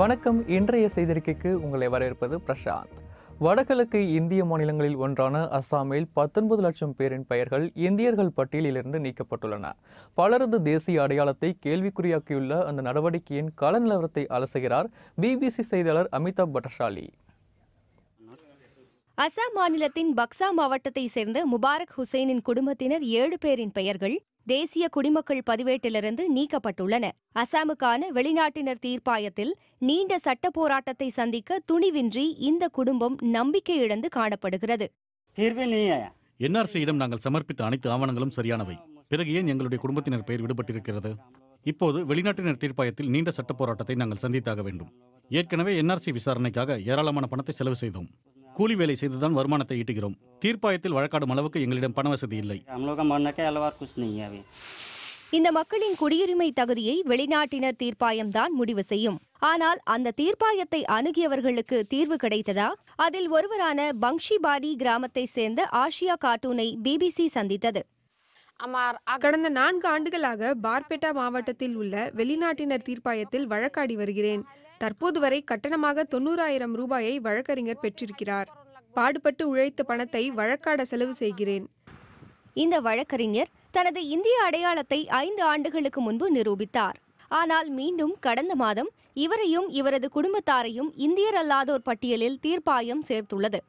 வணக்கம். இன்றைய செய்திருக்கைக்கு உங்களை வரவேற்பது பிரசாந்த். வடகிழக்கு இந்திய மாநிலங்களில் ஒன்றான அஸ்ஸாமில் பத்தொன்பது லட்சம் பேரின் பெயர்கள் இந்தியர்கள் பட்டியலிலிருந்து நீக்கப்பட்டுள்ளன. பலரது தேசிய அடையாளத்தை கேள்விக்குறியாக்கியுள்ள அந்த நடவடிக்கையின் கள நிலவரத்தை அலசுகிறார் பிபிசி செய்தியாளர் அமிதாப் பட்டஷாலி அசாம் மாநிலத்தின் பக்சா மாவட்டத்தை சேர்ந்த முபாரக் ஹுசைனின் குடும்பத்தினர் ஏழு பேரின் பெயர்கள் தேசிய குடிமக்கள் பதிவேட்டிலிருந்து நீக்கப்பட்டுள்ளன. அசாமுக்கான வெளிநாட்டினர் தீர்ப்பாயத்தில் நீண்ட சட்ட போராட்டத்தை சந்திக்க துணிவின்றி இந்த குடும்பம் நம்பிக்கை இழந்து காணப்படுகிறது. என்ஆர்சியிடம் நாங்கள் சமர்ப்பித்த அனைத்து ஆவணங்களும் சரியானவை. பிறகு ஏன் எங்களுடைய குடும்பத்தினர் பெயர் விடுபட்டிருக்கிறது? இப்போது வெளிநாட்டினர் தீர்ப்பாயத்தில் நீண்ட சட்ட போராட்டத்தை நாங்கள் சந்தித்தாக வேண்டும். ஏற்கனவே என்ஆர்சி விசாரணைக்காக ஏராளமான பணத்தை செலவு செய்தோம். கூலி வேலை செய்துதான் வருமானத்தை ஈட்டுகிறோம். தீர்ப்பாயத்தில் வழக்காடும் அளவுக்கு எங்களிடம் பண வசதி இல்லை. இந்த மக்களின் குடியுரிமை தகுதியை வெளிநாட்டினர் தீர்ப்பாயம்தான் முடிவு செய்யும். ஆனால் அந்த தீர்ப்பாயத்தை அணுகியவர்களுக்கு தீர்வு கிடைத்ததா? அதில் ஒருவரான பங்ஷிபாடி கிராமத்தை சேர்ந்த ஆஷியா கார்ட்டூனை பிபிசி சந்தித்தது. கடந்த நான்கு ஆண்டுகளாக பார்பெட்டா மாவட்டத்தில் உள்ள வெளிநாட்டினர் தீர்ப்பாயத்தில் வழக்காடி வருகிறேன். தற்போது வரை கட்டணமாக தொண்ணூறாயிரம் ரூபாயை வழக்கறிஞர் பெற்றிருக்கிறார். பாடுபட்டு உழைத்த பணத்தை வழக்காட செலவு செய்கிறேன். இந்த வழக்கறிஞர் தனது இந்திய அடையாளத்தை ஐந்து ஆண்டுகளுக்கு முன்பு நிரூபித்தார். ஆனால் மீண்டும் கடந்த மாதம் இவரையும் இவரது குடும்பத்தாரையும் இந்தியர் அல்லாதோர் பட்டியலில் தீர்ப்பாயம் சேர்த்துள்ளது.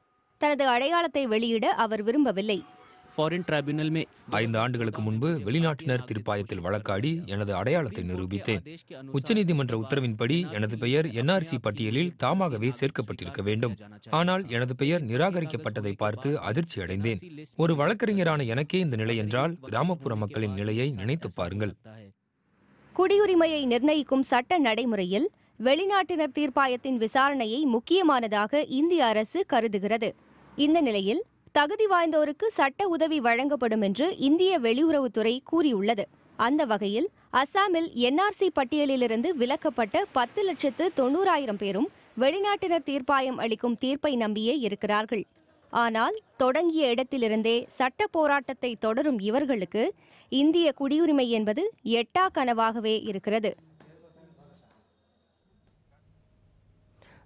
தனது அடையாளத்தை வெளியிட அவர் விரும்பவில்லை. ஃபாரின் ட்ரைபுனல் में ஐந்து ஆண்டுகளுக்கு முன்பு வெளிநாட்டினர் தீர்ப்பாயத்தில் வழக்காடி எனது அடையாளத்தை நிரூபித்தேன். உச்சநீதிமன்ற உத்தரவின்படி எனது பெயர் என்ஆர்சி பட்டியலில் தாமாகவே சேர்க்கப்பட்டிருக்க வேண்டும். ஆனால் எனது பெயர் நிராகரிக்கப்பட்டதை பார்த்து அதிர்ச்சி அடைந்தேன். ஒரு வழக்கறிஞரான எனக்கே இந்த நிலை என்றால் கிராமப்புற மக்களின் நிலையை நினைத்துப் பாருங்கள். குடியுரிமையை நிர்ணயிக்கும் சட்ட நடைமுறையில் வெளிநாட்டினர் தீர்ப்பாயத்தின் விசாரணையை முக்கியமானதாக இந்திய அரசு கருதுகிறது. இந்த நிலையில் தகுதி வாய்ந்தோருக்கு சட்ட உதவி வழங்கப்படும் என்று இந்திய வெளியுறவுத்துறை கூறியுள்ளது. அந்த வகையில் அசாமில் என்ஆர்சி பட்டியலிலிருந்து விலக்கப்பட்ட பத்து லட்சத்து தொண்ணூறாயிரம் பேரும் வெளிநாட்டினர் தீர்ப்பாயம் அளிக்கும் தீர்ப்பை நம்பியே இருக்கிறார்கள். ஆனால் தொடங்கிய இடத்திலிருந்தே சட்ட போராட்டத்தை தொடரும் இவர்களுக்கு இந்திய குடியுரிமை என்பது எட்டா கனவாகவே இருக்கிறது.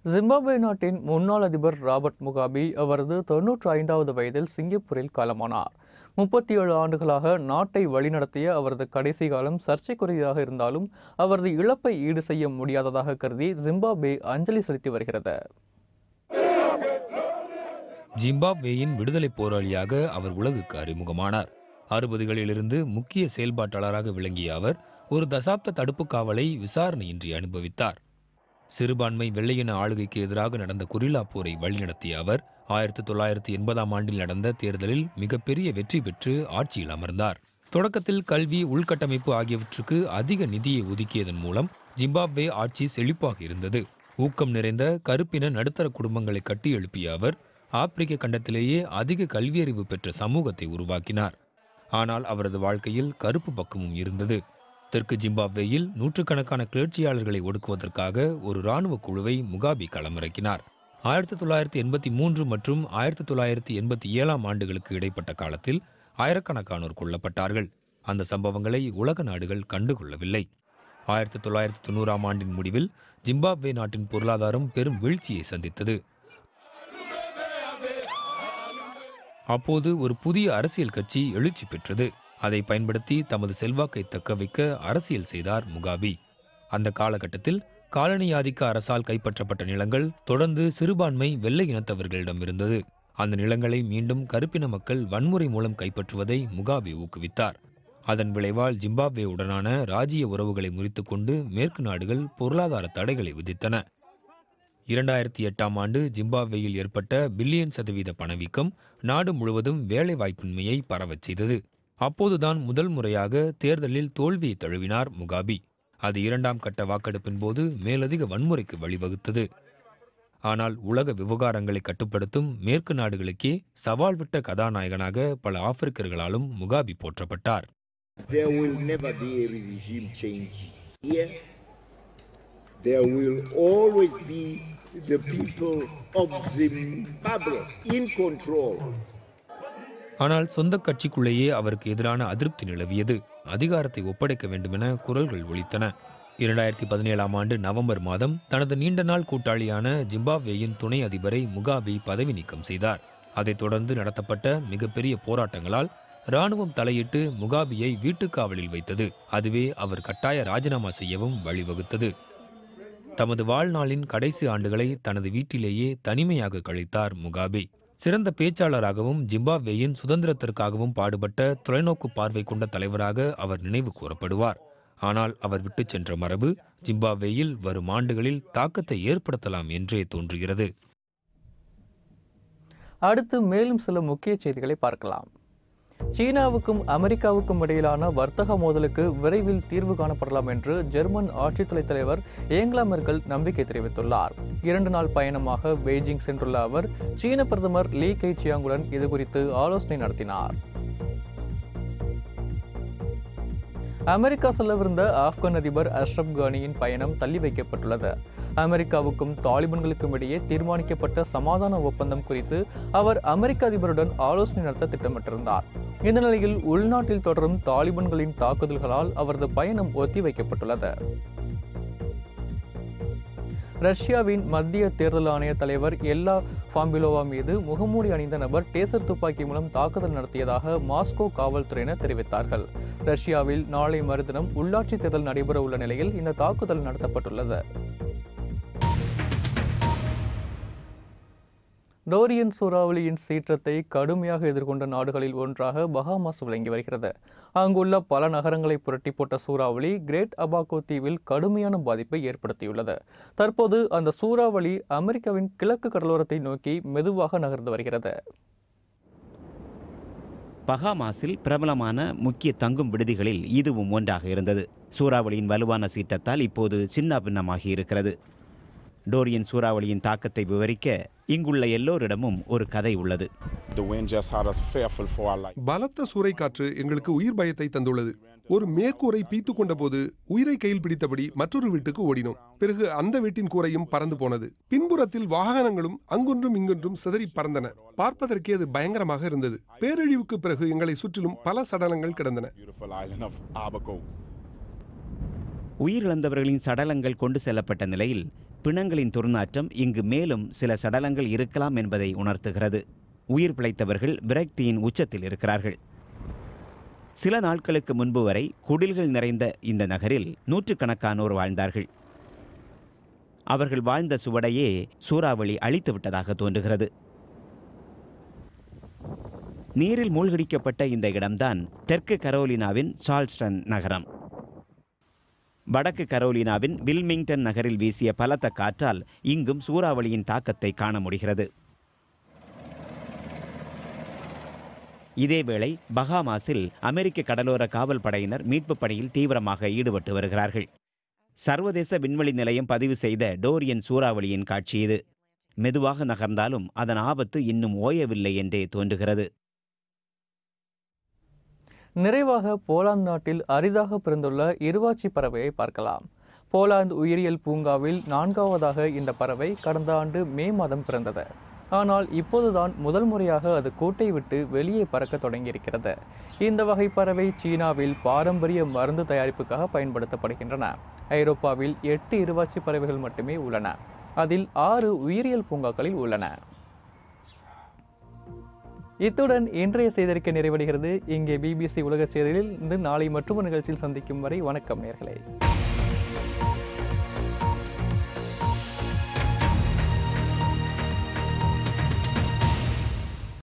ஜிம்பாப்வே நாட்டின் முன்னாள் அதிபர் ராபர்ட் முகாபி அவரது தொன்னூற்றி ஐந்தாவது வயதில் சிங்கப்பூரில் காலமானார். முப்பத்தி ஏழு ஆண்டுகளாக நாட்டை வழிநடத்திய அவரது கடைசி காலம் சர்ச்சைக்குரியதாக இருந்தாலும் அவரது இழப்பை ஈடு செய்ய முடியாததாக கருதி ஜிம்பாப்வே அஞ்சலி செலுத்தி வருகிறது. ஜிம்பாப்வேயின் விடுதலை போராளியாக அவர் உலகுக்கு அறிமுகமானார். அறுபதுகளிலிருந்து முக்கிய செயல்பாட்டாளராக விளங்கிய அவர் ஒரு தசாப்த தடுப்பு காவலை விசாரணையின்றி அனுபவித்தார். சிறுபான்மை வெள்ளையின ஆளுகைக்கு எதிராக நடந்த குரில்லா போரை வழிநடத்திய அவர் ஆயிரத்தி தொள்ளாயிரத்தி எண்பதாம் ஆண்டில் நடந்த தேர்தலில் மிகப்பெரிய வெற்றி பெற்று ஆட்சியில் அமர்ந்தார். தொடக்கத்தில் கல்வி உள்கட்டமைப்பு ஆகியவற்றுக்கு அதிக நிதியை ஒதுக்கியதன் மூலம் ஜிம்பாப்வே ஆட்சி செழிப்பாக இருந்தது. ஊக்கம் நிறைந்த கருப்பின நடுத்தர குடும்பங்களை கட்டி எழுப்பிய அவர் ஆப்பிரிக்க கண்டத்திலேயே அதிக கல்வியறிவு பெற்ற சமூகத்தை உருவாக்கினார். ஆனால் அவரது வாழ்க்கையில் கருப்பு பக்கமும் இருந்தது. தெற்கு ஜிம்பாப்வேயில் நூற்றுக்கணக்கான கிளர்ச்சியாளர்களை ஒடுக்குவதற்காக ஒரு இராணுவ குழுவை முகாபி களமிறக்கினார். ஆயிரத்தி தொள்ளாயிரத்தி எண்பத்தி மூன்று மற்றும் ஆயிரத்தி தொள்ளாயிரத்தி எண்பத்தி ஏழாம் ஆண்டுகளுக்கு இடைப்பட்ட காலத்தில் ஆயிரக்கணக்கானோர் கொல்லப்பட்டார்கள். அந்த சம்பவங்களை உலக நாடுகள் கண்டுகொள்ளவில்லை. ஆயிரத்தி தொள்ளாயிரத்தி தொண்ணூறாம் ஆண்டின் முடிவில் ஜிம்பாப்வே நாட்டின் பொருளாதாரம் பெரும் வீழ்ச்சியை சந்தித்தது. அப்போது ஒரு புதிய அரசியல் கட்சி எழுச்சி பெற்றது. அதை பயன்படுத்தி தமது செல்வாக்கை தக்கவைக்க அரசியல் செய்தார் முகாபி. அந்த காலகட்டத்தில் காலனி ஆதிக்க அரசால் கைப்பற்றப்பட்ட நிலங்கள் தொடர்ந்து சிறுபான்மை வெள்ளை இனத்தவர்களிடம் இருந்தது. அந்த நிலங்களை மீண்டும் கருப்பின மக்கள் வன்முறை மூலம் கைப்பற்றுவதை முகாபி ஊக்குவித்தார். அதன் விளைவால் ஜிம்பாப்வேவுடனான ராஜ்ய உறவுகளை முறித்துக்கொண்டு மேற்கு நாடுகள் பொருளாதார தடைகளை விதித்தன. இரண்டாயிரத்தி எட்டாம் ஆண்டு ஜிம்பாப்வேயில் ஏற்பட்ட பில்லியன் சதவீத பணவீக்கம் நாடு முழுவதும் வேலைவாய்ப்பின்மையை பரவச் செய்தது. அப்போதுதான் முதல் முறையாக தேர்தலில் தோல்வியை தழுவினார் முகாபி. அது இரண்டாம் கட்ட வாக்கெடுப்பின் போது மேலதிக வன்முறைக்கு வழிவகுத்தது. ஆனால் உலக விவகாரங்களை கட்டுப்படுத்தும் மேற்கு நாடுகளுக்கே சவால் விட்ட கதாநாயகனாக பல ஆப்பிரிக்கர்களாலும் முகாபி போற்றப்பட்டார். There will always be the people of Zimbabwe in control. ஆனால் சொந்த கட்சிக்குள்ளேயே அவருக்கு எதிரான அதிருப்தி நிலவியது. அதிகாரத்தை ஒப்படைக்க வேண்டுமென குரல்கள் ஒலித்தன. இரண்டாயிரத்தி பதினேழாம் ஆண்டு நவம்பர் மாதம் தனது நீண்ட நாள் கூட்டாளியான ஜிம்பாப்வேயின் துணை அதிபரை முகாபி பதவி நீக்கம் செய்தார். அதைத் தொடர்ந்து நடத்தப்பட்ட மிகப்பெரிய போராட்டங்களால் ராணுவம் தலையிட்டு முகாபியை வீட்டுக்காவலில் வைத்தது. அதுவே அவர் கட்டாய ராஜினாமா செய்யவும் வழிவகுத்தது. தமது வாழ்நாளின் கடைசி ஆண்டுகளை தனது வீட்டிலேயே தனிமையாக கழித்தார் முகாபே. சிறந்த பேச்சாளராகவும் ஜிம்பாப்வேயின் சுதந்திரத்திற்காகவும் பாடுபட்ட தொலைநோக்கு பார்வை கொண்ட தலைவராக அவர் நினைவு கூறப்படுவார். ஆனால் அவர் விட்டுச் சென்ற மரபு ஜிம்பாப்வேயில் வரும் ஆண்டுகளில் தாக்கத்தை ஏற்படுத்தலாம் என்றே தோன்றுகிறது. அடுத்து மேலும் சில முக்கிய செய்திகளை பார்க்கலாம். சீனாவுக்கும் அமெரிக்காவுக்கும் இடையிலான வர்த்தக மோதலுக்கு விரைவில் தீர்வு காணப்படலாம் என்று ஜெர்மன் ஆட்சித்துறை தலைவர் ஏங்கலா மெர்கல் நம்பிக்கை தெரிவித்துள்ளார். இரண்டு நாள் பயணமாக பெய்ஜிங் சென்றுள்ள அவர் சீன பிரதமர் லீ கை சியாங்குடன் இதுகுறித்து ஆலோசனை நடத்தினார். அமெரிக்கா செல்லவிருந்த ஆப்கான் அதிபர் அஷ்ரப் கானியின் பயணம் தள்ளி வைக்கப்பட்டுள்ளது. அமெரிக்காவுக்கும் தாலிபான்களுக்கும் இடையே தீர்மானிக்கப்பட்ட சமாதான ஒப்பந்தம் குறித்து அவர் அமெரிக்க அதிபருடன் ஆலோசனை நடத்த திட்டமிட்டிருந்தார். இந்த நிலையில் உள்நாட்டில் தொடரும் தாலிபான்களின் தாக்குதல்களால் அவரது பயணம் ஒத்திவைக்கப்பட்டுள்ளது ரஷ்யாவின் மத்திய தேர்தல் ஆணைய தலைவர் எல்லா ஃபாம்பிலோவா மீது முகமூடி அணிந்த நபர் டேசர் துப்பாக்கி மூலம் தாக்குதல் நடத்தியதாக மாஸ்கோ காவல்துறையினர் தெரிவித்தார்கள். ரஷ்யாவில் நாளை மறுதினம் உள்ளாட்சி தேர்தல் நடைபெற உள்ள நிலையில் இந்த தாக்குதல் நடத்தப்பட்டுள்ளது. டோரியன் சூறாவளியின் சீற்றத்தை கடுமையாக எதிர்கொண்ட நாடுகளில் ஒன்றாக பஹாமாஸ் விளங்கி வருகிறது. அங்குள்ள பல நகரங்களை புரட்டி போட்ட சூறாவளி கிரேட் அபாகோ தீவில் கடுமையான பாதிப்பை ஏற்படுத்தியுள்ளது. தற்போது அந்த சூறாவளி அமெரிக்காவின் கிழக்கு கடலோரத்தை நோக்கி மெதுவாக நகர்ந்து வருகிறது. பகாமாஸில் பிரபலமான முக்கிய தங்கும் விடுதிகளில் இதுவும் ஒன்றாக இருந்தது. சூறாவளியின் வலுவான சீற்றத்தால் இப்போது சின்ன பின்னமாகி இருக்கிறது. டோரியன் சூறாவளியின் தாக்கத்தை விவரிக்க இங்குள்ள எல்லோரிடமும் ஒரு கதை உள்ளது. பலத்த சூறைக்காற்று எங்களுக்கு உயிர் பயத்தை தந்துள்ளது. ஒரு மேற்கூரை பீத்து கொண்டபோது உயிரை கையில் பிடித்தபடி மற்றொரு வீட்டுக்கு ஓடினோம். பிறகு அந்த வீட்டின் கூரையும் பறந்து போனது. பின்புறத்தில் வாகனங்களும் அங்கொன்றும் இங்கொன்றும் சிதறி பறந்தன. பார்ப்பதற்கே அது பயங்கரமாக இருந்தது. பேரழிவுக்கு பிறகு எங்களை சுற்றிலும் பல சடலங்கள் கிடந்தன. Beautiful island of Abaco. உயிரிழந்தவர்களின் சடலங்கள் கொண்டு செல்லப்பட்ட நிலையில் பிணங்களின் துர்நாற்றம் இங்கு மேலும் சில சடலங்கள் இருக்கலாம் என்பதை உணர்த்துகிறது. உயிர் பிழைத்தவர்கள் விரக்தியின் உச்சத்தில் இருக்கிறார்கள். சில நாட்களுக்கு முன்பு வரை குடில்கள் நிறைந்த இந்த நகரில் நூற்றுக்கணக்கானோர் வாழ்ந்தார்கள். அவர்கள் வாழ்ந்த சுவடையே சூறாவளி அழித்து விட்டதாக தோன்றுகிறது. நீரில் மூழ்கடிக்கப்பட்ட இந்த இடம்தான் தெற்கு கரோலினாவின் சார்ல்ஸ்டன் நகரம். வடக்கு கரோலினாவின் வில்மிங்டன் நகரில் வீசிய பலத்த காற்றால் இங்கும் சூறாவளியின் தாக்கத்தை காண முடிகிறது. இதேவேளை பஹாமாஸில் அமெரிக்க கடலோர காவல் படையினர் மீட்புப் பணியில் தீவிரமாக ஈடுபட்டு வருகிறார்கள். சர்வதேச விண்வெளி நிலையம் பதிவு செய்த டோரியன் சூறாவளியின் காட்சி இது. மெதுவாக நகர்ந்தாலும் அதன் ஆபத்து இன்னும் ஓயவில்லை என்றே தோன்றுகிறது. நிறைவாக போலாந்து நாட்டில் அரிதாக பிறந்துள்ள இருவாச்சி பறவையை பார்க்கலாம். போலாந்து உயிரியல் பூங்காவில் நான்காவதாக இந்த பறவை கடந்த ஆண்டு மே மாதம் பிறந்தது. ஆனால் இப்போதுதான் முதல் முறையாக அது கூட்டை விட்டு வெளியே பறக்க தொடங்கியிருக்கிறது. இந்த வகை பறவை சீனாவில் பாரம்பரிய மருந்து தயாரிப்புக்காக பயன்படுத்தப்படுகின்றன. ஐரோப்பாவில் எட்டு இருவாச்சி பறவைகள் மட்டுமே உள்ளன. அதில் ஆறு உயிரியல் பூங்காக்களில் உள்ளன. இத்துடன் இன்றைய செய்திருக்க நிறைவடைகிறது. இங்கே பிபிசி உலக செய்தியில் இருந்து நாளை மற்றொரு நிகழ்ச்சியில் சந்திக்கும் வரை வணக்கம் நேர்களே.